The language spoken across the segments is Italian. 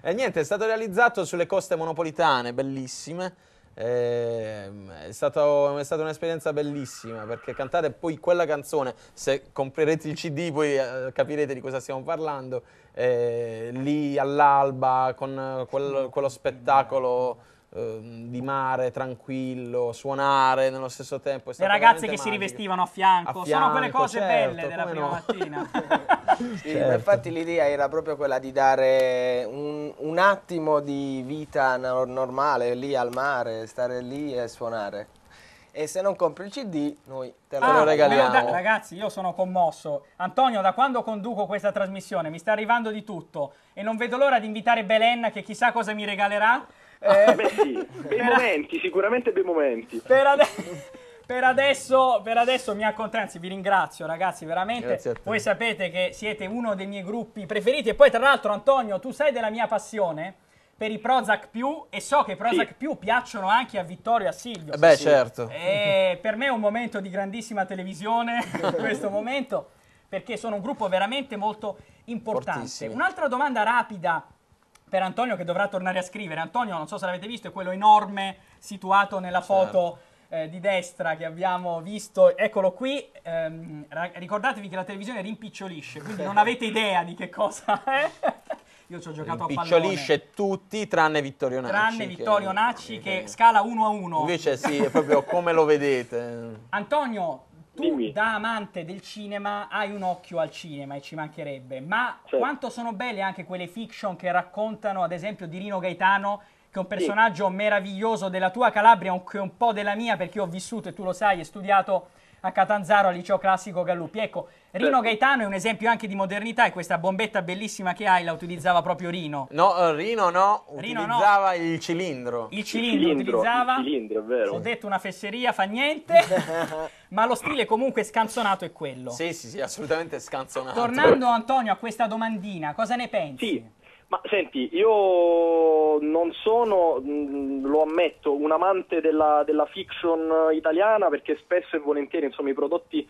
E niente, è stato realizzato sulle coste monopolitane, bellissime. Eh, è, stato, è, stata un'esperienza bellissima perché cantare poi quella canzone, se comprerete il CD poi eh, capirete di cosa stiamo parlando, eh, lì all'alba con quel, quello spettacolo di mare tranquillo, suonare nello stesso tempo. Le ragazze che magico. si rivestivano a fianco, a fianco sono quelle cose certo, belle della prima no. mattina. sì, certo. infatti l'idea era proprio quella di dare un, un attimo di vita normale lì al mare, stare lì e suonare e se non compri il CD noi te lo ah, regaliamo. Da, ragazzi, io sono commosso. Antonio, da quando conduco questa trasmissione mi sta arrivando di tutto e non vedo l'ora di invitare Belen che chissà cosa mi regalerà. Eh, Beh sì, bei momenti, sicuramente bei momenti. Per, ade per, adesso, per adesso mi accontento, vi ringrazio ragazzi, veramente. Voi sapete che siete uno dei miei gruppi preferiti e poi tra l'altro Antonio, tu sai della mia passione per i Prozac più e so che i Prozac sì. più piacciono anche a Vittorio e a Silvio. Beh, sì. certo. E per me è un momento di grandissima televisione questo momento perché sono un gruppo veramente molto importante. Un'altra domanda rapida per Antonio che dovrà tornare a scrivere. Antonio, non so se l'avete visto, è quello enorme situato nella foto certo. eh, di destra che abbiamo visto. Eccolo qui. Ehm, ricordatevi che la televisione rimpicciolisce, quindi non avete idea di che cosa è. Io ci ho giocato a pallone. Rimpiccionisce tutti tranne Vittorio Nacci. Tranne Vittorio Nacci che, che scala 1 a 1. Invece sì, è proprio come lo vedete. Antonio, tu Dimmi. da amante del cinema hai un occhio al cinema e ci mancherebbe, ma certo. quanto sono belle anche quelle fiction che raccontano ad esempio di Rino Gaetano che è un personaggio sì. meraviglioso della tua Calabria, che è un po' della mia perché ho vissuto e tu lo sai, hai studiato a Catanzaro al liceo classico Galluppi. Ecco, Rino. Gaetano è un esempio anche di modernità e questa bombetta bellissima che hai la utilizzava proprio Rino. No, uh, Rino no, Rino utilizzava no. il cilindro. Il cilindro, il cilindro utilizzava. Il cilindro, è vero. Ho detto una fesseria, fa niente. ma lo stile comunque scanzonato è quello. Sì, sì, sì, assolutamente scanzonato. Tornando Antonio a questa domandina, cosa ne pensi? Sì. Ma senti, io non sono, mm, lo ammetto, un amante della, della fiction italiana perché spesso e volentieri insomma, i prodotti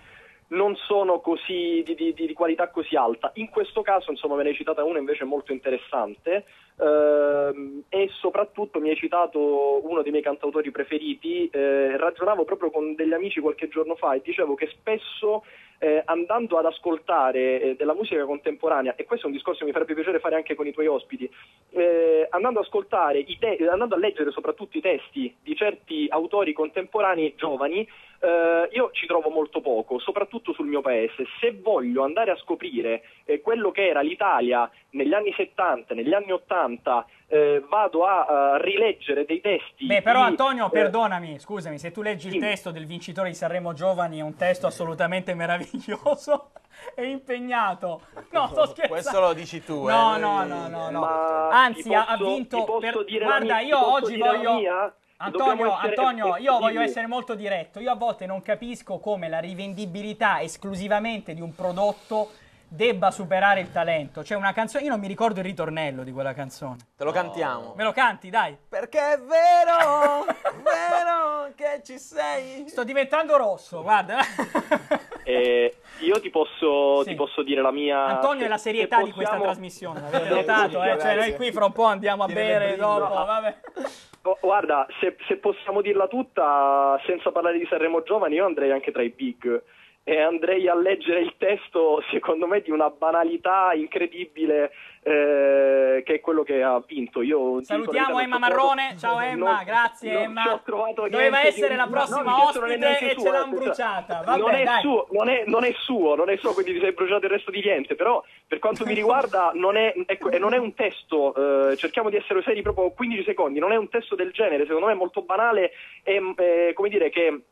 non sono così, di, di, di, qualità così alta. In questo caso, insomma, ve ne hai citata una invece molto interessante ehm, e soprattutto mi hai citato uno dei miei cantautori preferiti. Eh, ragionavo proprio con degli amici qualche giorno fa e dicevo che spesso eh, andando ad ascoltare eh, della musica contemporanea, e questo è un discorso che mi farebbe piacere fare anche con i tuoi ospiti, eh, andando, andando a leggere soprattutto i testi di certi autori contemporanei giovani, eh, io ci trovo molto poco, soprattutto sul mio paese. Se voglio andare a scoprire eh, quello che era l'Italia negli anni 70, negli anni 80, eh, vado a, a, rileggere dei testi. Beh, però di, Antonio, eh, perdonami, scusami, se tu leggi sì. il testo del vincitore di Sanremo Giovani, è un testo assolutamente meraviglioso e impegnato. No, sto scherzando. Questo lo dici tu, no, eh. No, no, no, no. Anzi, posso, ha vinto per... Guarda, mia, io oggi voglio Antonio. Antonio, io voglio essere molto diretto. Io a volte non capisco come la rivendibilità esclusivamente di un prodotto debba superare il talento. C'è una canzone, io non mi ricordo il ritornello di quella canzone. Te lo cantiamo. Me lo canti, dai. Perché è vero, vero che ci sei. Sto diventando rosso, guarda. Eh, io ti posso, sì. ti posso, dire la mia... Antonio è la serietà possiamo... di questa trasmissione, l'avete notato? Eh? Cioè, noi qui fra un po' andiamo a bere dopo, vabbè. Oh, guarda, se, se, possiamo dirla tutta, senza parlare di Sanremo Giovani, io andrei anche tra i big e andrei a leggere il testo, secondo me, di una banalità incredibile eh, che è quello che ha vinto. Io Salutiamo Emma Marrone, ciao Emma, non, grazie non Emma. Doveva essere la prossima no, ospite e ce l'hanno bruciata. Vabbè, non, è suo, non, è, non, è suo, non è suo, quindi ti sei bruciato il resto di niente, però per quanto mi riguarda non è, ecco, non è un testo, eh, cerchiamo di essere seri proprio 15 secondi, non è un testo del genere, secondo me è molto banale e eh, come dire che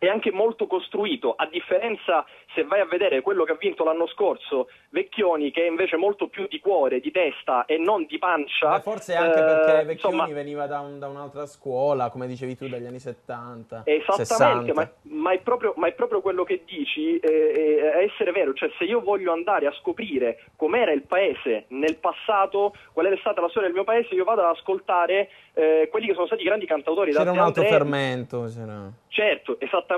è anche molto costruito, a differenza se vai a vedere quello che ha vinto l'anno scorso, Vecchioni che è invece molto più di cuore, di testa e non di pancia. Ma forse anche eh, perché Vecchioni insomma, veniva da, un, da, un'altra scuola, come dicevi tu, dagli anni 70. Esattamente, ma, ma, è proprio, ma, è proprio, quello che dici, eh, è essere vero, cioè se io voglio andare a scoprire com'era il paese nel passato, qual è stata la storia del mio paese, io vado ad ascoltare eh, quelli che sono stati i grandi cantautori. C'era un autofermento. C'era... Certo, esattamente.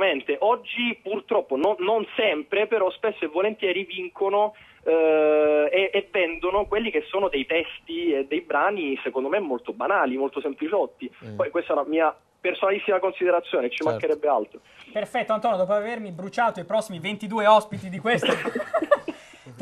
Oggi purtroppo, no, non sempre, però spesso e volentieri vincono eh, e, e, vendono quelli che sono dei testi e dei brani secondo me molto banali, molto sempliciotti. Mm. Poi questa è una mia personalissima considerazione, ci certo. mancherebbe altro. Perfetto Antonio, dopo avermi bruciato i prossimi 22 ospiti di questo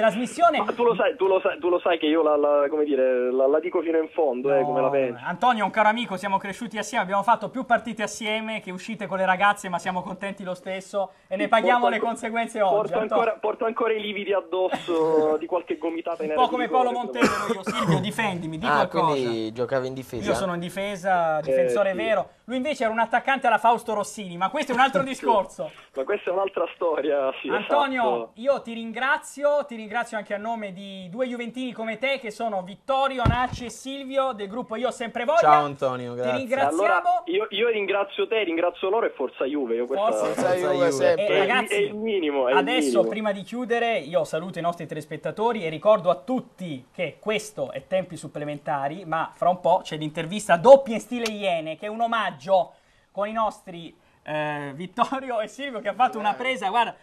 trasmissione. Ma tu lo sai, tu lo sai, tu lo sai che io la, la, dire, la, la, dico fino in fondo, no, eh, come la penso. Antonio è un caro amico, siamo cresciuti assieme, abbiamo fatto più partite assieme che uscite con le ragazze, ma siamo contenti lo stesso e ne paghiamo porto, le conseguenze oggi. Porto ancora, porto ancora, i lividi addosso di qualche gomitata in Un po' come Paolo Montero, io Silvio, difendimi, di ah, qualcosa. quindi giocavi in difesa? Io sono in difesa, difensore eh, sì. vero. Lui invece era un attaccante alla Fausto Rossini, ma questo è un altro discorso. ma questa è un'altra storia, sì, Antonio, esatto. io ti ringrazio, ti ringrazio anche a nome di due Juventini come te che sono Vittorio, Nacci e Silvio del gruppo Io Sempre Voglia. Ciao Antonio, grazie. Ti ringraziamo. Allora, io, io, ringrazio te, ringrazio loro e Forza Juve. Io questa, Forza, Forza Juve, Juve sempre. E, ragazzi, è il minimo. È adesso, il minimo. prima di chiudere, io saluto i nostri telespettatori e ricordo a tutti che questo è Tempi Supplementari, ma fra un po' c'è l'intervista doppia in stile Iene, che è un omaggio con i nostri eh, Vittorio e Silvio che ha fatto una presa, guarda,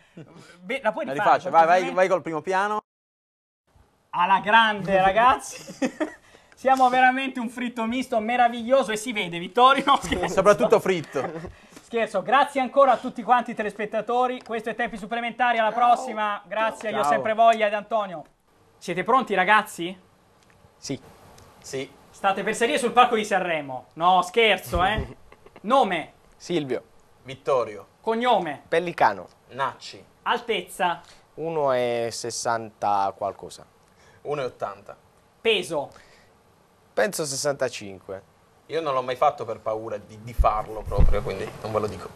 be, la puoi rifare? La rifaccio, vai, vai, vai col primo piano. Alla grande ragazzi, siamo veramente un fritto misto meraviglioso e si vede Vittorio. No, Soprattutto fritto. Scherzo, grazie ancora a tutti quanti i telespettatori, questo è Tempi Supplementari, alla prossima, grazie, Ciao. io ho sempre voglia di Antonio. Siete pronti ragazzi? Sì. Sì. State per salire sul palco di Sanremo. No, scherzo, eh. Nome? Silvio. Vittorio. Cognome? Pellicano. Nacci. Altezza? 1,60 qualcosa. 1,80. Peso? Penso 65. Io non l'ho mai fatto per paura di, di farlo proprio, quindi non ve lo dico.